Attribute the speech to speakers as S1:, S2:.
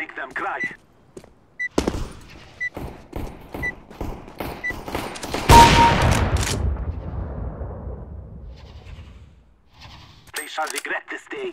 S1: Make them cry. They shall regret this day.